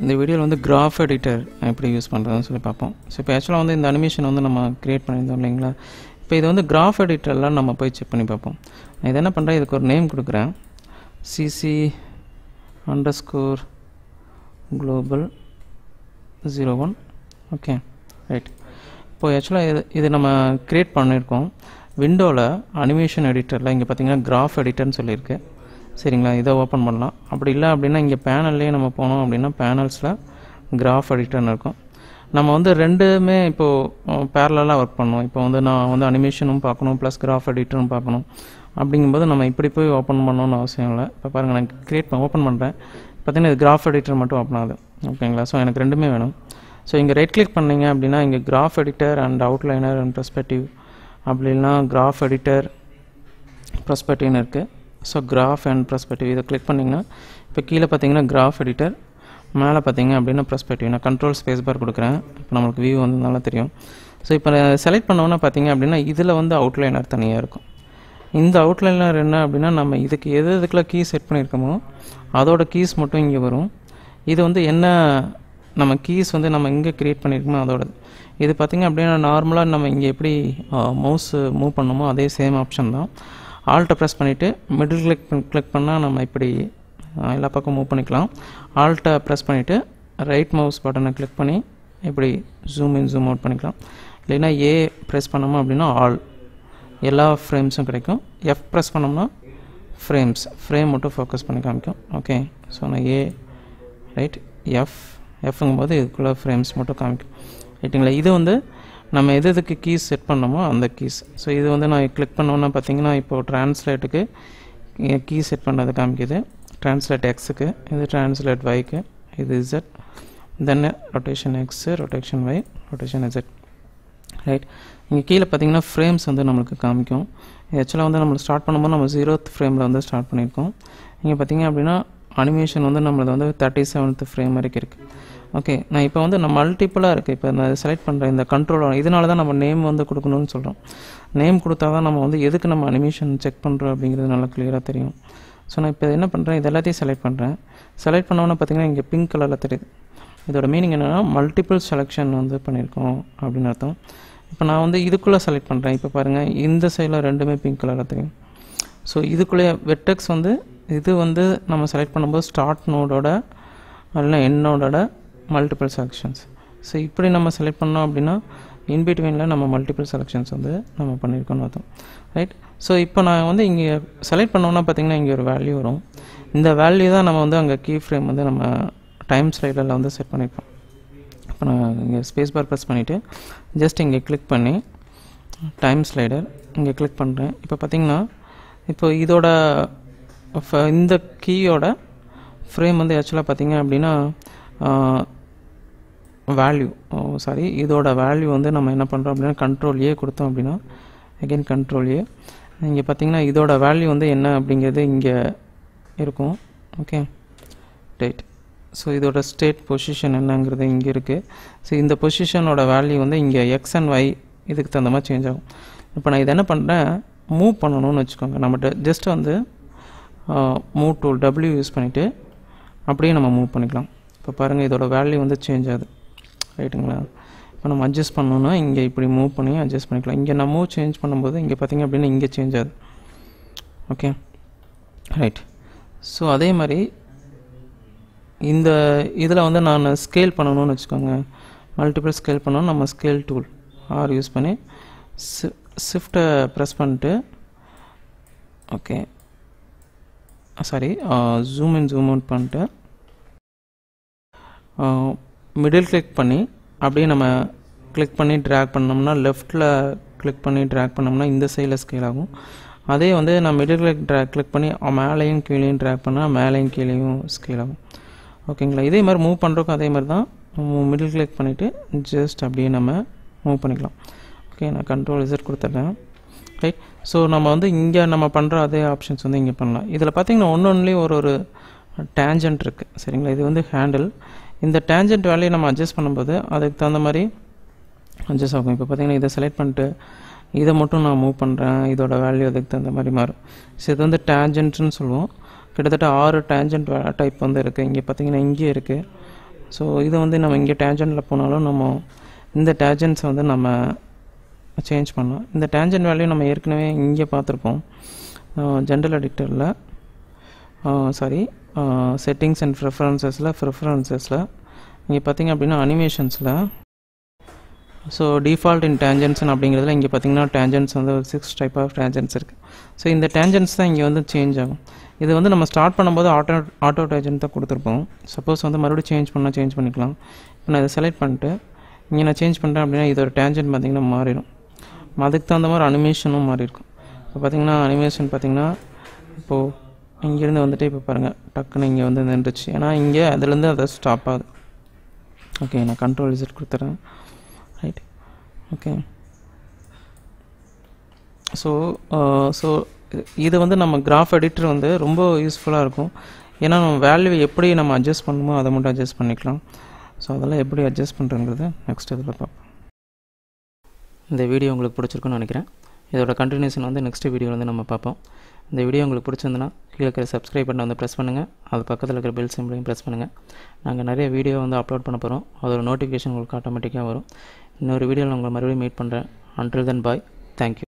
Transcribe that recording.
இந்த வீடியோவில் வந்து கிராஃப் எடிட்டர் எப்படி யூஸ் பண்ணுறதுன்னு சொல்லி பார்ப்போம். ஸோ இப்போ ஆக்சுவலாக வந்து இந்த அனிமேஷன் வந்து நம்ம க்ரியேட் பண்ணியிருந்தோம் இல்லைங்களா? இப்போ இது வந்து கிராஃப் எடிட்டர்லாம் நம்ம போய் செக் பண்ணி பார்ப்போம். நான் இது என்ன பண்ணுறேன் இதுக்கு ஒரு நேம் கொடுக்குறேன். CC underscore global zero one okay right இப்போ ஆக்சுவலாக இது இது நம்ம க்ரியேட் பண்ணியிருக்கோம். விண்டோவில் அனிமேஷன் எடிட்டரில் இங்கே பார்த்தீங்கன்னா கிராஃப் எடிட்டர்னு சொல்லியிருக்கு. சரிங்களா? இதை ஓப்பன் பண்ணலாம். அப்படி இல்லை அப்படின்னா இங்கே பேனல்லே நம்ம போனோம் அப்படின்னா பேனல்ஸில் கிராஃப் எடிட்டர்னு இருக்கும். நம்ம வந்து ரெண்டுமே இப்போது பேரலாக ஒர்க் பண்ணுவோம். இப்போ வந்து நான் வந்து அனிமேஷனும் பார்க்கணும் ப்ளஸ் கிராஃப் எடிட்டரும் பார்க்கணும். அப்படிங்கும்போது நம்ம இப்படி போய் ஓப்பன் பண்ணணும்னு அவசியம் இல்லை. இப்போ பாருங்கள் நான் க்ரியேட் பண்ண ஓப்பன் பண்ணுறேன் பார்த்தீங்கன்னா இது கிராஃப் எடிட்டர் மட்டும் ஓப்பன் ஆகுது. ஓகேங்களா? ஸோ எனக்கு ரெண்டுமே வேணும். ஸோ இங்கே ரைட் கிளிக் பண்ணீங்க அப்படின்னா இங்கே graph editor and outliner and perspective அப்படி இல்லைனா கிராஃப் எடிட்டர் ப்ரெஸ்பெக்டிவ்னு இருக்குது ஸோ கிராஃப் அண்ட் ப்ரஸ்பெக்டிவ் இதை கிளிக் பண்ணிங்கன்னா இப்போ கீழே பார்த்தீங்கன்னா கிராஃப் எடிட்டர் மேலே பார்த்தீங்க அப்படின்னா ப்ரஸ்பெக்டிவ் நான் கண்ட்ரோல் ஸ்பேஸ் பார் கொடுக்குறேன். இப்போ நம்மளுக்கு வியூ வந்ததுனால தெரியும். ஸோ இப்போ செலக்ட் பண்ணோன்னா பார்த்தீங்க அப்படின்னா இதில் வந்து அவுட்லைனர் தனியாக இருக்கும். இந்த அவுட்லைனர் என்ன அப்படின்னா நம்ம இதுக்கு எது எதுக்குள்ள கீ செட் பண்ணியிருக்கோமோ அதோட கீஸ் மட்டும் இங்கே வரும். இது வந்து என்ன நம்ம கீஸ் வந்து நம்ம எங்கே க்ரியேட் பண்ணியிருக்கோமோ அதோட. இது பார்த்திங்க அப்படின்னா நார்மலாக நம்ம இங்கே எப்படி மவுஸ் மூவ் பண்ணோமோ அதே சேம் ஆப்ஷன் தான். ஆல்ட்டை ப்ரெஸ் பண்ணிவிட்டு மிடில் கிளிக் கிளிக் பண்ணால் நம்ம இப்படி எல்லா பக்கம் மூவ் பண்ணிக்கலாம். ஆல்ட்டை ப்ரெஸ் பண்ணிவிட்டு ரைட் மவுஸ் பட்டனை கிளிக் பண்ணி இப்படி ஜூம் இன் ஜூம் அவுட் பண்ணிக்கலாம். இல்லைன்னா ஏ ப்ரெஸ் பண்ணோமோ அப்படின்னா ஆல் எல்லா ஃப்ரேம்ஸும் கிடைக்கும். எஃப் ப்ரெஸ் பண்ணோம்னா ஃப்ரேம்ஸ் ஃப்ரேம் மட்டும் ஃபோக்கஸ் பண்ணி காமிக்கும். ஓகே ஸோ நான் ஏ ரைட் எஃப் எஃப்ங்கும் போது இதுக்குள்ளே ஃப்ரேம்ஸ் மட்டும் காமிக்கும். ரைட்டுங்களா இது வந்து நம்ம எது எதுக்கு கீஸ் செட் பண்ணோமோ அந்த கீஸ் ஸோ இது வந்து நான் கிளிக் பண்ணோன்னா பார்த்தீங்கன்னா இப்போது ட்ரான்ஸ்லேட்டுக்கு கீ செட் பண்ணது காமிக்குது. ட்ரான்ஸ்லேட் எக்ஸுக்கு இது ட்ரான்ஸ்லேட் வைக்கு இது Z then rotation X rotation Y rotation Z right இங்கே கீழே பார்த்தீங்கன்னா ஃப்ரேம்ஸ் வந்து நம்மளுக்கு காமிக்கும். ஆக்சுவலாக வந்து நம்ம ஸ்டார்ட் பண்ணும்போது நம்ம ஜீரோத் ஃப்ரேமில் வந்து ஸ்டார்ட் பண்ணியிருக்கோம். இங்கே பார்த்தீங்க அப்படின்னா அனிமேஷன் வந்து நம்மளது வந்து தேர்ட்டி செவன்த் ஃப்ரேம் வரைக்கும் இருக்குது ஓகே நான் இப்போ வந்து நம்ம மல்டிப்புளாக இருக்குது இப்போ நான் செலக்ட் பண்ணுறேன் இந்த கண்ட்ரோல் இதனால தான் நம்ம நேம் வந்து கொடுக்கணும்னு சொல்கிறோம் நேம் கொடுத்தா தான் நம்ம வந்து எதுக்கு நம்ம அனிமேஷன் செக் பண்ணுறோம் அப்படிங்கிறது நல்லா கிளியராக தெரியும். ஸோ நான் இப்போ என்ன பண்ணுறேன் இது எல்லாத்தையும் செலக்ட் பண்ணுறேன் செலக்ட் பண்ணோன்னே பார்த்தீங்கன்னா இங்கே பிங்க் கலரில் தெரியுது. இதோட மீனிங் என்னென்னா மல்டிபிள் செலெக்ஷன் வந்து பண்ணியிருக்கோம் அப்படின்னு அர்த்தம். இப்போ நான் வந்து இதுக்குள்ளே செலக்ட் பண்ணுறேன் இப்போ பாருங்கள் இந்த சைடில் ரெண்டுமே பிங்க் கலரில் தெரியும். ஸோ இதுக்குள்ளே வெட்டெக்ஸ் வந்து இது வந்து நம்ம செலக்ட் பண்ணும்போது ஸ்டார்ட் நோடோட இல்லைனா எண்ணோட மல்டிபிள் செலெக்ஷன்ஸ் ஸோ இப்படி நம்ம செலக்ட் பண்ணோம் அப்படின்னா இன்பிட்வீனில் நம்ம மல்டிபிள் செலெக்ஷன்ஸ் வந்து நம்ம பண்ணியிருக்கோம்னு அர்த்தம். ரைட் ஸோ இப்போ நான் வந்து இங்கே செலக்ட் பண்ணோன்னா பார்த்திங்கன்னா இங்கே ஒரு வேல்யூ வரும். இந்த வேல்யூ தான் நம்ம வந்து அங்கே கீ ஃப்ரேம் வந்து நம்ம டைம் ஸ்லைடரில் வந்து செட் பண்ணியிருக்கோம் இப்போ நான் இங்கே ஸ்பேஸ் பார் ப்ரெஸ் பண்ணிவிட்டு ஜஸ்ட் இங்கே கிளிக் பண்ணி டைம் ஸ்லைடர் இங்கே கிளிக் பண்ணுறேன் இப்போ பார்த்திங்கன்னா இப்போ இதோட இந்த கீயோட ஃப்ரேம் வந்து ஆக்சுவலாக பார்த்திங்க அப்படின்னா வேல்யூ சாரி இதோட வேல்யூ வந்து நம்ம என்ன பண்ணுறோம் அப்படின்னா கண்ட்ரோல் ஏ கொடுத்தோம் அப்படின்னா அகெயின் கண்ட்ரோல் ஏ இங்கே பார்த்தீங்கன்னா இதோட வேல்யூ வந்து என்ன அப்படிங்கிறது இங்கே இருக்கும். ஓகே ரைட் ஸோ இதோட ஸ்டேட் பொசிஷன் என்னங்கிறது இங்கே இருக்குது ஸோ இந்த பொசிஷனோட வேல்யூ வந்து இங்கே எக்ஸ் அண்ட் ஒய் இதுக்கு தகுந்த மாதிரி சேஞ்ச் ஆகும். இப்போ நான் இதை என்ன பண்ணுறேன் மூவ் பண்ணணும்னு வச்சுக்கோங்க. நம்ம ஜஸ்ட் வந்து மூவ் டூல் டபிள்யூ யூஸ் பண்ணிவிட்டு அப்படியே நம்ம மூவ் பண்ணிக்கலாம். இப்போ பாருங்கள் இதோட வேல்யூ வந்து சேஞ்ச் ஆகுது. ரைட்டுங்களா இப்போ நம்ம அட்ஜஸ்ட் பண்ணோன்னா இங்கே இப்படி மூவ் பண்ணி அட்ஜஸ்ட் பண்ணிக்கலாம். இங்கே நான் மூவ் சேஞ்ச் பண்ணும்போது இங்கே பார்த்திங்க அப்படின்னா இங்கே சேஞ்ச் ஆகுது. ஓகே ரைட் ஸோ அதே மாதிரி இந்த இதில் வந்து நான் ஸ்கேல் பண்ணணும்னு வச்சுக்கோங்க. மல்டிபிள் ஸ்கேல் பண்ணணும். நம்ம ஸ்கேல் டூல் ஆர் யூஸ் பண்ணி ஷிஃப்ட்டை ப்ரெஸ் பண்ணிட்டு okay sorry zoom in zoom out பண்ணிட்டு மிடில் கிளிக் பண்ணி அப்படியே நம்ம கிளிக் பண்ணி ட்ராக் பண்ணோம்னா லெஃப்ட்டில் கிளிக் பண்ணி ட்ராக் பண்ணோம்னா இந்த சைடில் ஸ்கேல் ஆகும். அதே வந்து நான் மிடில் கிளிக் ட்ராக் கிளிக் பண்ணி மேலேயும் கீழேயும் ட்ராக் பண்ணால் மேலேயும் கீழேயும் ஸ்கேல் ஆகும். ஓகேங்களா இதே மாதிரி மூவ் பண்ணுறதுக்கும் அதே மாதிரி தான் மிடில் கிளிக் பண்ணிவிட்டு ஜஸ்ட் அப்படியே நம்ம மூவ் பண்ணிக்கலாம். ஓகே நான் கண்ட்ரோல் இசட் கொடுத்துட்றேன். ரைட் ஸோ நம்ம வந்து இங்கே நம்ம பண்ணுற அதே ஆப்ஷன்ஸ் வந்து இங்கே பண்ணலாம். இதில் பார்த்திங்கன்னா ஒன்று ஒன்றுலேயும் ஒரு ஒரு டேஞ்சன்ட் இருக்குது சரிங்களா? இது வந்து ஹேண்டில் இந்த டேஞ்சன்ட் வேலையை நம்ம அட்ஜஸ்ட் பண்ணும்போது அதுக்கு தகுந்த மாதிரி அட்ஜஸ்ட் ஆகும். இப்போ பார்த்திங்கன்னா இதை செலக்ட் பண்ணிட்டு இதை மட்டும் நான் மூவ் பண்ணுறேன் இதோட வேல்யூ அதுக்கு தகுந்த மாதிரி மாறும். ஸோ இது வந்து டேஞ்சன்ட்னு சொல்லுவோம். கிட்டத்தட்ட ஆறு டேஞ்சன்ட் டைப் வந்து இருக்குது இங்கே பார்த்தீங்கன்னா இங்கே இருக்குது ஸோ இதை வந்து நம்ம இங்கே டேஞ்சன்ட்டில் போனாலும் நம்ம இந்த டேஞ்சன்ஸை வந்து நம்ம சேஞ்ச் பண்ணோம் இந்த டேஞ்சன்ட் வேல்யூ நம்ம ஏற்கனவே இங்கே பார்த்துருப்போம். ஜென்ரல் அடிக்டரில் சாரி செட்டிங்ஸ் அண்ட் ப்ரிஃபரன்சஸில் ப்ரிஃபரன்சஸில் இங்கே பார்த்தீங்க அப்படின்னா அனிமேஷன்ஸில் ஸோ டிஃபால்ட் இன் டேஞ்சன்ஸ் அப்படிங்கிறதுல இங்கே பார்த்தீங்கன்னா டேஞ்சன்ஸ் வந்து ஒரு சிக்ஸ் டைப் ஆஃப் டேஞ்சன்ஸ் இருக்குது ஸோ இந்த டேஞ்சன்ஸ் தான் இங்கே வந்து சேஞ்ச் ஆகும். இது வந்து நம்ம ஸ்டார்ட் பண்ணும்போது ஆட்டோ ஆட்டோ டேஞ்சன் தான் கொடுத்துருப்போம். சப்போஸ் வந்து மறுபடியும் சேஞ்ச் பண்ணால் சேஞ்ச் பண்ணிக்கலாம். இப்போ நான் இதை செலக்ட் பண்ணிட்டு இங்கே நான் சேஞ்ச் பண்ணிட்டேன் அப்படின்னா இதோட டேஞ்சன் பார்த்திங்கன்னா மாறிடும். அதுக்கு தகுந்த மாதிரி அனிமேஷனும் மாறி இருக்கும் இப்போ பார்த்தீங்கன்னா அனிமேஷன் பார்த்திங்கன்னா இப்போது இங்கேருந்து வந்துட்டு இப்போ பாருங்கள் டக்குன்னு இங்கே வந்து நின்றுச்சு. ஏன்னா இங்கே அதுலேருந்து அதை ஸ்டாப் ஆகுது. ஓகே நான் கண்ட்ரோல் விசிட் கொடுத்துட்றேன் ரைட் ஓகே ஸோ ஸோ இது வந்து நம்ம கிராஃப் எடிட்டர் வந்து ரொம்ப யூஸ்ஃபுல்லாக இருக்கும். ஏன்னா நம்ம வேல்யூ எப்படி நம்ம அட்ஜஸ்ட் பண்ணணுமோ அதை மட்டும் அட்ஜஸ்ட் பண்ணிக்கலாம். ஸோ அதெல்லாம் எப்படி அட்ஜஸ்ட் பண்ணுறங்கிறத நெக்ஸ்ட் இதில் பார்ப்போம். இந்த வீடியோ உங்களுக்கு பிடிச்சிருக்குன்னு நினைக்கிறேன். இதோட கண்டினியூஷன் வந்து நெக்ஸ்ட் வீடியோ வந்து நம்ம பார்ப்போம். இந்த வீடியோ உங்களுக்கு பிடிச்சிருந்துன்னா கீழே இருக்கிற சப்ஸ்கிரைப் பண்ண வந்து ப்ரெஸ் பண்ணுங்கள் அது பக்கத்தில் இருக்கிற பெல் சிம்பிளையும் ப்ரெஸ் பண்ணுங்கள் நாங்கள் நிறைய வீடியோ வந்து அப்லோட் பண்ண போகிறோம் அதோட நோட்டிஃபிகேஷன் உங்களுக்கு ஆட்டோமேட்டிக்காக வரும். இன்னொரு வீடியோவில் உங்களை மறுபடியும் மீட் பண்ணுறேன் அன்டில் தென் பாய் தேங்க்யூ